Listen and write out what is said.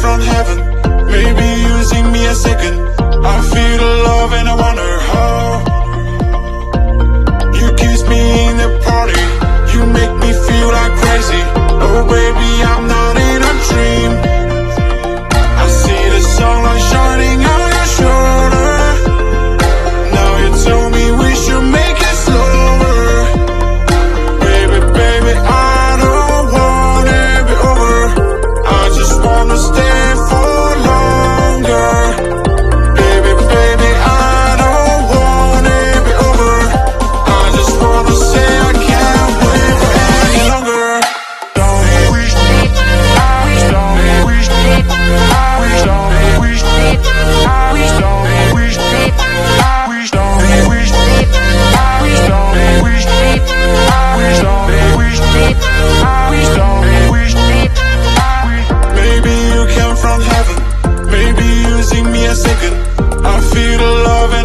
from here. me a sicker. I feel the love.